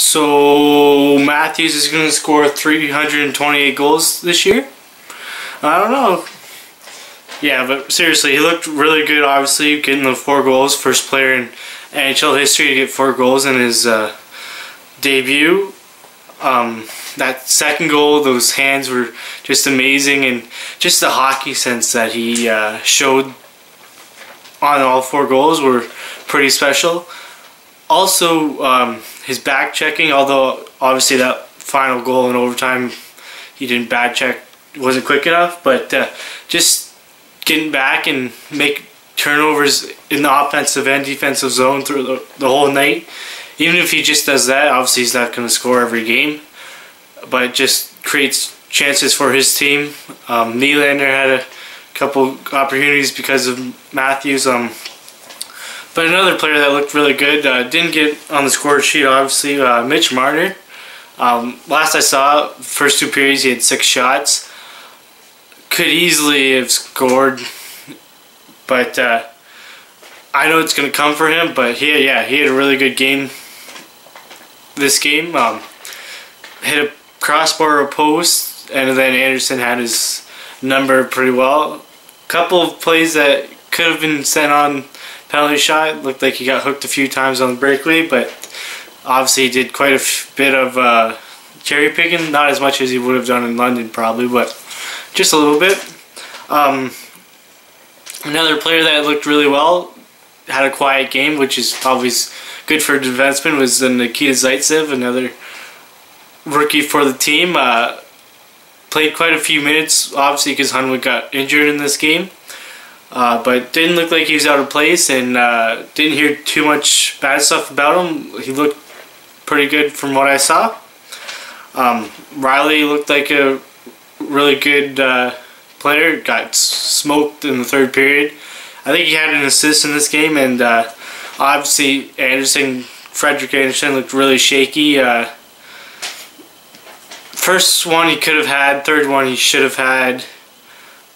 So Matthews is going to score 328 goals this year. I don't know. Yeah, but seriously, he looked really good. Obviously, getting the four goals, first player in NHL history to get four goals in his uh, debut. Um, that second goal, those hands were just amazing, and just the hockey sense that he uh, showed on all four goals were pretty special. Also, um, his back checking, although obviously that final goal in overtime, he didn't back check, wasn't quick enough, but uh, just getting back and make turnovers in the offensive and defensive zone through the, the whole night. Even if he just does that, obviously he's not going to score every game, but it just creates chances for his team. Um, Nylander had a couple opportunities because of Matthews. Um, but another player that looked really good, uh, didn't get on the score sheet, obviously, uh, Mitch Marner. Um, last I saw, first two periods, he had six shots. Could easily have scored, but uh, I know it's going to come for him. But he, yeah, he had a really good game this game. Um, hit a crossbar or post, and then Anderson had his number pretty well. Couple of plays that could have been sent on penalty shot. Looked like he got hooked a few times on the breakaway, but obviously he did quite a bit of uh, cherry picking. Not as much as he would have done in London probably, but just a little bit. Um, another player that looked really well, had a quiet game, which is always good for a defenseman, was Nikita Zaitsev, another rookie for the team. Uh, played quite a few minutes, obviously, because Hunwick got injured in this game. Uh, but didn't look like he was out of place and uh, didn't hear too much bad stuff about him. He looked pretty good from what I saw. Um, Rielly looked like a really good uh, player. Got smoked in the third period. I think he had an assist in this game, and uh, obviously Andersen, Frederik Andersen, looked really shaky. Uh, first one he could have had, third one he should have had.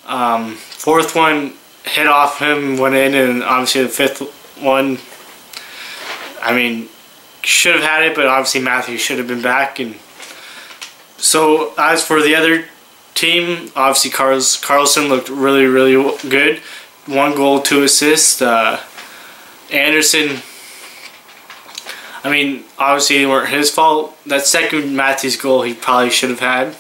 Um, fourth one hit off him, went in, and obviously the fifth one, I mean, should have had it, but obviously Matthew should have been back. And so as for the other team, obviously Carls Karlsson looked really, really good. One goal, two assists. Uh, Anderson, I mean, obviously it weren't his fault. That second Matthews goal, he probably should have had.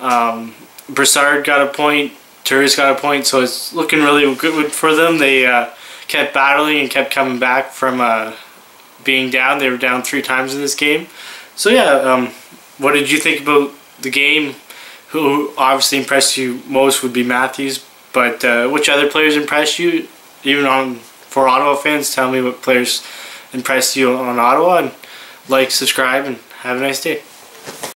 Um, Brassard got a point. Turris got a point, so it's looking really good for them. They uh, kept battling and kept coming back from uh, being down. They were down three times in this game. So yeah, um, what did you think about the game? Who obviously impressed you most would be Matthews, but uh, which other players impressed you? Even on for Ottawa fans, tell me what players impressed you on Ottawa, and like, subscribe, and have a nice day.